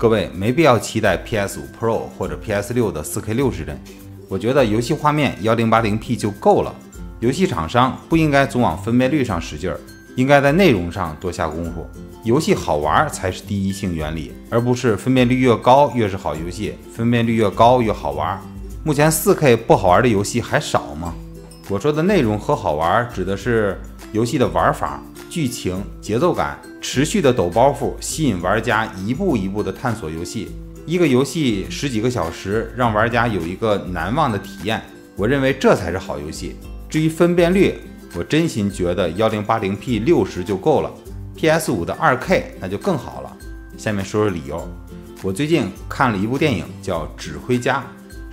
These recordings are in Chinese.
各位没必要期待 PS5 Pro 或者 PS6 的 4K 六十帧，我觉得游戏画面 1080P 就够了。游戏厂商不应该总往分辨率上使劲儿，应该在内容上多下功夫。游戏好玩才是第一性原理，而不是分辨率越高越是好游戏，分辨率越高越好玩。目前 4K 不好玩的游戏还少吗？我说的内容和好玩，指的是游戏的玩法、剧情、节奏感，持续的抖包袱，吸引玩家一步一步的探索游戏。一个游戏十几个小时，让玩家有一个难忘的体验，我认为这才是好游戏。至于分辨率，我真心觉得幺零八零 P 六十就够了，PS 五的二 K 那就更好了。下面说说理由。我最近看了一部电影，叫《指挥家》，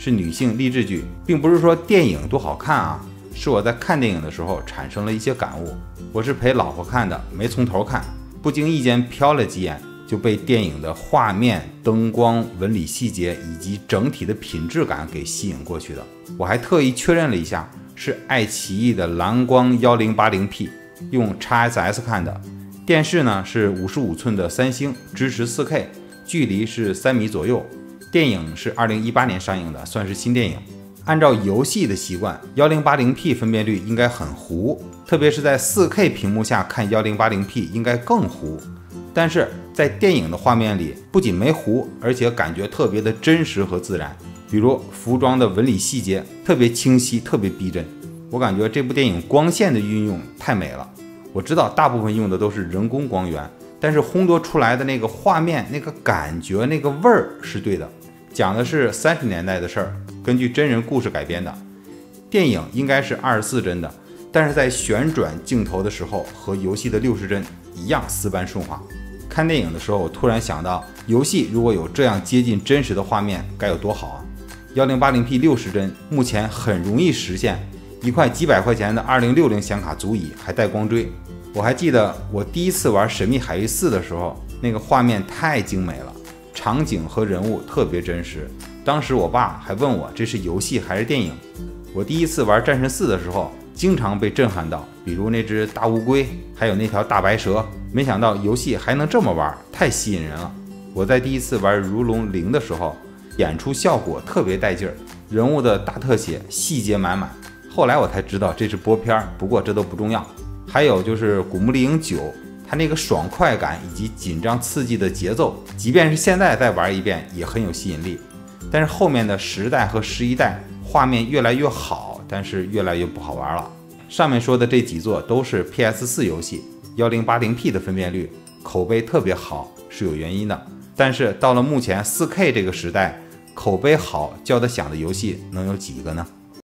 是女性励志剧，并不是说电影多好看啊，是我在看电影的时候产生了一些感悟。我是陪老婆看的，没从头看，不经意间瞟了几眼，就被电影的画面、灯光、纹理细节以及整体的品质感给吸引过去的。我还特意确认了一下。是爱奇艺的蓝光幺零八零 P，用 XSS 看的。电视呢是五十五寸的三星，支持四 K，距离是三米左右。电影是二零一八年上映的，算是新电影。按照游戏的习惯，幺零八零 P 分辨率应该很糊，特别是在四 K 屏幕下看幺零八零 P 应该更糊。但是在电影的画面里，不仅没糊，而且感觉特别的真实和自然。比如服装的纹理细节特别清晰，特别逼真。我感觉这部电影光线的运用太美了。我知道大部分用的都是人工光源，但是烘托出来的那个画面、那个感觉、那个味儿是对的。讲的是三十年代的事儿，根据真人故事改编的。电影应该是二十四帧的，但是在旋转镜头的时候和游戏的六十帧一样丝般顺滑。看电影的时候，我突然想到，游戏如果有这样接近真实的画面，该有多好啊！幺零八零 P 六十帧，目前很容易实现，一块几百块钱的二零六零显卡足矣，还带光追。我还记得我第一次玩《神秘海域四》的时候，那个画面太精美了，场景和人物特别真实。当时我爸还问我这是游戏还是电影。我第一次玩《战神四》的时候，经常被震撼到，比如那只大乌龟，还有那条大白蛇。没想到游戏还能这么玩，太吸引人了。我在第一次玩《如龙零》的时候。演出效果特别带劲儿，人物的大特写，细节满满。后来我才知道这是播片儿，不过这都不重要。还有就是《古墓丽影九》，它那个爽快感以及紧张刺激的节奏，即便是现在再玩一遍也很有吸引力。但是后面的十代和十一代画面越来越好，但是越来越不好玩了。上面说的这几座都是 PS 四游戏，幺零八零 P 的分辨率，口碑特别好是有原因的。但是到了目前四 K 这个时代。口碑好、叫得响的游戏能有几个呢？